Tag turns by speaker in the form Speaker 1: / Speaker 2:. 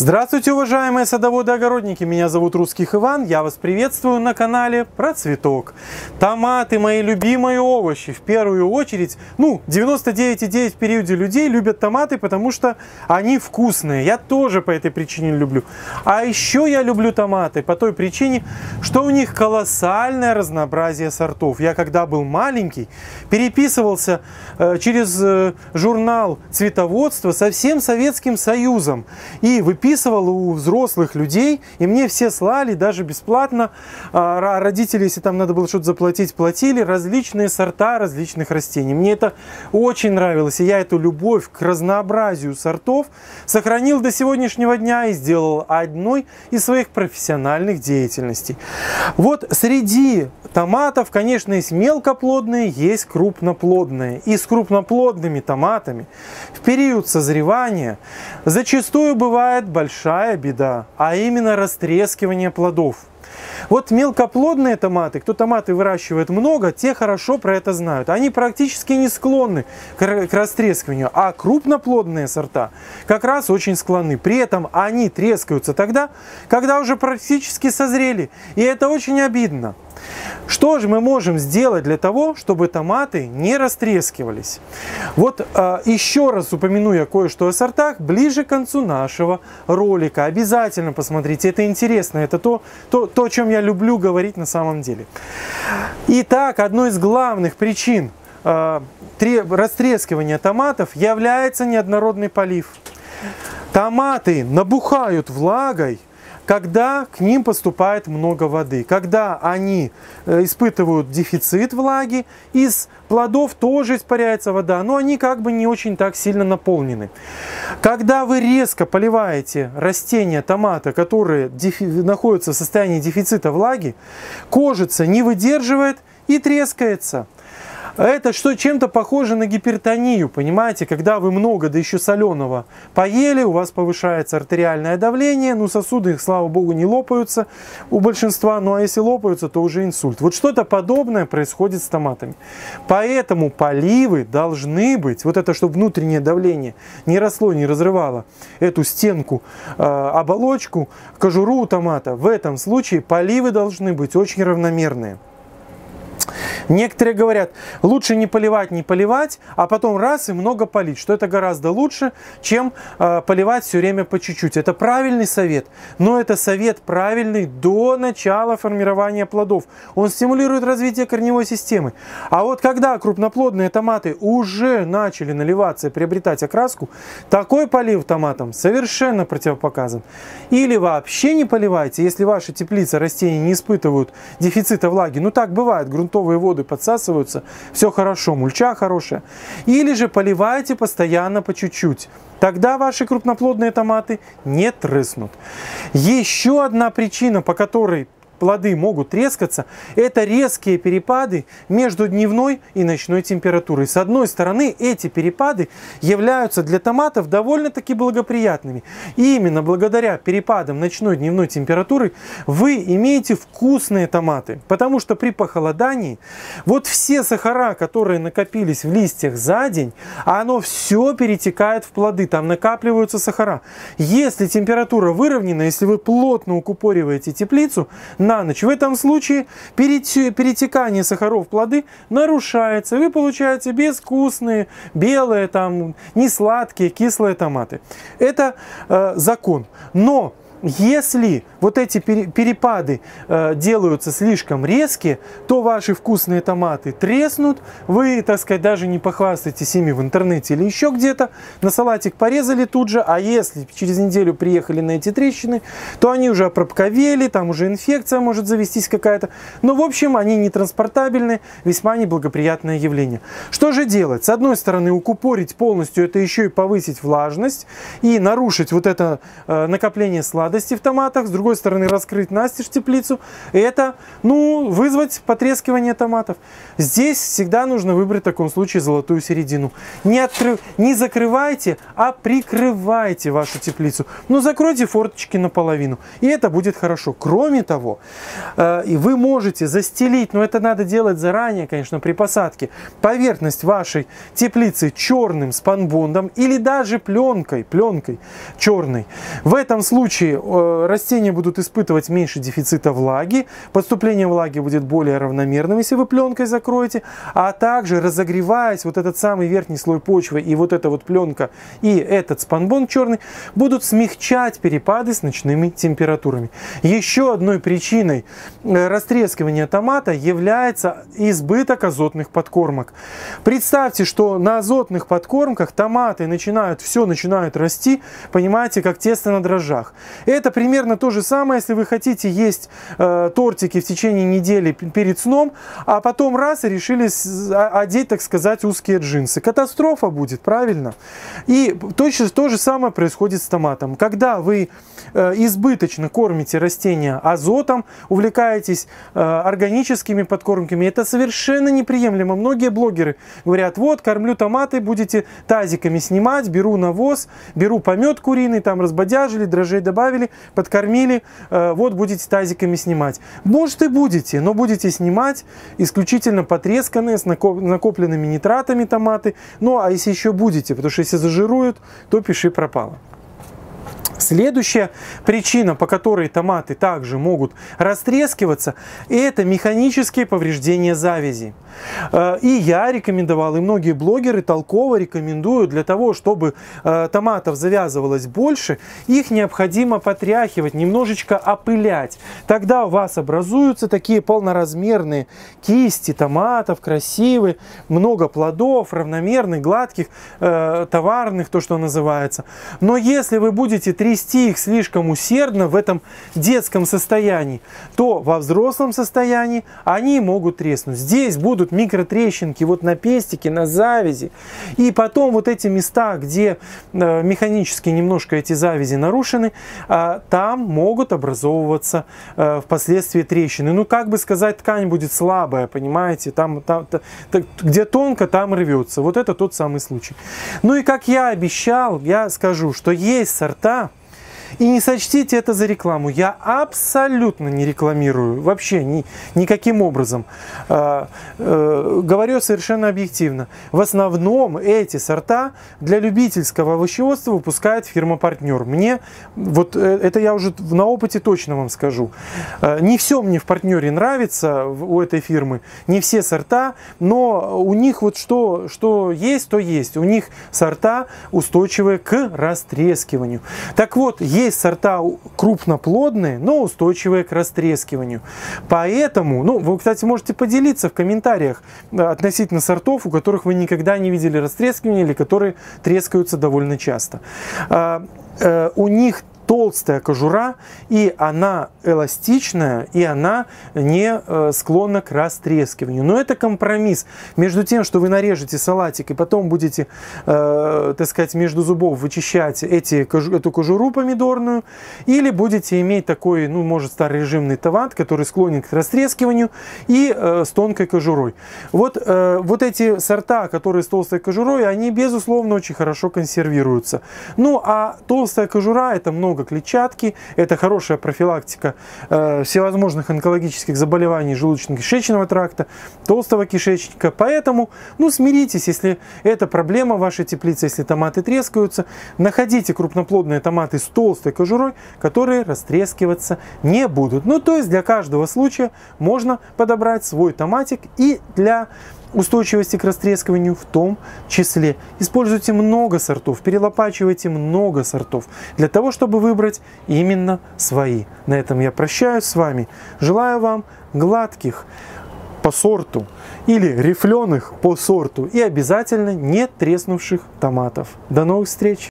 Speaker 1: Здравствуйте, уважаемые садоводы-огородники! Меня зовут Русских Иван. Я вас приветствую на канале Про Цветок. Томаты – мои любимые овощи. В первую очередь, ну, 99,9 в периоде людей любят томаты, потому что они вкусные. Я тоже по этой причине люблю. А еще я люблю томаты по той причине, что у них колоссальное разнообразие сортов. Я когда был маленький, переписывался э, через э, журнал цветоводства со всем Советским Союзом и выписывал выписывал у взрослых людей, и мне все слали, даже бесплатно. А родители, если там надо было что-то заплатить, платили различные сорта различных растений. Мне это очень нравилось, и я эту любовь к разнообразию сортов сохранил до сегодняшнего дня и сделал одной из своих профессиональных деятельностей. Вот среди томатов, конечно, есть мелкоплодные, есть крупноплодные. И с крупноплодными томатами в период созревания зачастую бывает большая беда, а именно растрескивание плодов. Вот мелкоплодные томаты, кто томаты выращивает много, те хорошо про это знают. Они практически не склонны к растрескиванию, а крупноплодные сорта как раз очень склонны. При этом они трескаются тогда, когда уже практически созрели. И это очень обидно. Что же мы можем сделать для того, чтобы томаты не растрескивались? Вот э, еще раз упомяну я кое-что о сортах ближе к концу нашего ролика. Обязательно посмотрите, это интересно, это то, то, то, о чем я люблю говорить на самом деле. Итак, одной из главных причин э, растрескивания томатов является неоднородный полив. Томаты набухают влагой, когда к ним поступает много воды, когда они э, испытывают дефицит влаги, из плодов тоже испаряется вода, но они как бы не очень так сильно наполнены. Когда вы резко поливаете растения томата, которые находятся в состоянии дефицита влаги, кожица не выдерживает и трескается. Это что чем-то похоже на гипертонию, понимаете? Когда вы много, да еще соленого поели, у вас повышается артериальное давление, ну сосуды, слава богу, не лопаются у большинства, ну а если лопаются, то уже инсульт. Вот что-то подобное происходит с томатами. Поэтому поливы должны быть, вот это, чтобы внутреннее давление не росло, не разрывало эту стенку, э, оболочку, кожуру у томата, в этом случае поливы должны быть очень равномерные. Некоторые говорят, лучше не поливать, не поливать, а потом раз и много полить, что это гораздо лучше, чем э, поливать все время по чуть-чуть. Это правильный совет, но это совет правильный до начала формирования плодов. Он стимулирует развитие корневой системы. А вот когда крупноплодные томаты уже начали наливаться и приобретать окраску, такой полив томатам совершенно противопоказан. Или вообще не поливайте, если ваши теплицы растения не испытывают дефицита влаги. Ну так бывает, грунтовые воды воды подсасываются, все хорошо, мульча хорошая. Или же поливайте постоянно по чуть-чуть. Тогда ваши крупноплодные томаты не трыснут. Еще одна причина, по которой плоды могут трескаться, это резкие перепады между дневной и ночной температурой. С одной стороны, эти перепады являются для томатов довольно-таки благоприятными. И именно благодаря перепадам ночной дневной температуры вы имеете вкусные томаты. Потому что при похолодании вот все сахара, которые накопились в листьях за день, оно все перетекает в плоды, там накапливаются сахара. Если температура выровнена, если вы плотно укупориваете теплицу, на ночь. В этом случае перетекание сахаров в плоды нарушается. Вы получаете безвкусные, белые, там, несладкие, кислые томаты. Это э, закон. Но если вот эти перепады э, делаются слишком резкие, то ваши вкусные томаты треснут, вы, так сказать, даже не похвастаетесь ими в интернете или еще где-то, на салатик порезали тут же, а если через неделю приехали на эти трещины, то они уже опробковели, там уже инфекция может завестись какая-то. Но, в общем, они не транспортабельны, весьма неблагоприятное явление. Что же делать? С одной стороны, укупорить полностью, это еще и повысить влажность и нарушить вот это э, накопление сладости, сладости в томатах, с другой стороны раскрыть настежь теплицу, это, ну, вызвать потрескивание томатов. Здесь всегда нужно выбрать в таком случае золотую середину. Не, откры... не закрывайте, а прикрывайте вашу теплицу. Ну, закройте форточки наполовину, и это будет хорошо. Кроме того, э, вы можете застелить, но это надо делать заранее, конечно, при посадке, поверхность вашей теплицы черным спанбондом или даже пленкой, пленкой черной. В этом случае растения будут испытывать меньше дефицита влаги, поступление влаги будет более равномерным, если вы пленкой закроете, а также разогреваясь, вот этот самый верхний слой почвы и вот эта вот пленка и этот спанбонд черный будут смягчать перепады с ночными температурами. Еще одной причиной э, растрескивания томата является избыток азотных подкормок. Представьте, что на азотных подкормках томаты начинают, все начинают расти, понимаете, как тесто на дрожжах. Это примерно то же самое, если вы хотите есть э, тортики в течение недели перед сном, а потом раз и решили одеть, так сказать, узкие джинсы. Катастрофа будет, правильно? И точно то же самое происходит с томатом. Когда вы э, избыточно кормите растения азотом, увлекаетесь э, органическими подкормками, это совершенно неприемлемо. Многие блогеры говорят, вот, кормлю томаты, будете тазиками снимать, беру навоз, беру помет куриный, там разбодяжили, дрожжей добавили, подкормили, э, вот будете тазиками снимать. Может и будете, но будете снимать исключительно потресканные, с накопленными нитратами томаты. Ну, а если еще будете, потому что если зажируют, то пиши пропало. Следующая причина, по которой томаты также могут растрескиваться, это механические повреждения завязи. Э, и я рекомендовал, и многие блогеры толково рекомендуют для того, чтобы э, томатов завязывалось больше, их необходимо потряхивать, немножечко опылять. Тогда у вас образуются такие полноразмерные кисти томатов, красивые, много плодов, равномерных, гладких, э, товарных, то, что называется. Но если вы будете трясти трясти их слишком усердно в этом детском состоянии, то во взрослом состоянии они могут треснуть. Здесь будут микротрещинки вот на пестике, на завязи. И потом вот эти места, где э, механически немножко эти завязи нарушены, э, там могут образовываться э, впоследствии трещины. Ну, как бы сказать, ткань будет слабая, понимаете? Там, там, там, где тонко, там рвется. Вот это тот самый случай. Ну и как я обещал, я скажу, что есть сорта, и не сочтите это за рекламу. Я абсолютно не рекламирую, вообще ни, никаким образом. Э, э, говорю совершенно объективно. В основном эти сорта для любительского овощеводства выпускает фирма-партнер. Мне, вот э, это я уже на опыте точно вам скажу. Э, не все мне в партнере нравится у этой фирмы, не все сорта, но у них вот что, что есть, то есть. У них сорта устойчивые к растрескиванию. Так вот, есть сорта крупноплодные, но устойчивые к растрескиванию. Поэтому, ну, вы, кстати, можете поделиться в комментариях э, относительно сортов, у которых вы никогда не видели растрескивания или которые трескаются довольно часто. А, э, у них толстая кожура, и она эластичная, и она не э, склонна к растрескиванию. Но это компромисс между тем, что вы нарежете салатик и потом будете, э, так сказать, между зубов вычищать эти, эту кожуру помидорную, или будете иметь такой, ну, может, старорежимный товат, который склонен к растрескиванию и э, с тонкой кожурой. Вот, э, вот эти сорта, которые с толстой кожурой, они, безусловно, очень хорошо консервируются. Ну, а толстая кожура – это много много клетчатки, это хорошая профилактика э, всевозможных онкологических заболеваний желудочно-кишечного тракта, толстого кишечника. Поэтому, ну, смиритесь, если это проблема вашей теплице, если томаты трескаются, находите крупноплодные томаты с толстой кожурой, которые растрескиваться не будут. Ну, то есть для каждого случая можно подобрать свой томатик и для устойчивости к растрескиванию в том числе. Используйте много сортов, перелопачивайте много сортов для того, чтобы выбрать именно свои. На этом я прощаюсь с вами. Желаю вам гладких по сорту или рифленых по сорту и обязательно не треснувших томатов. До новых встреч!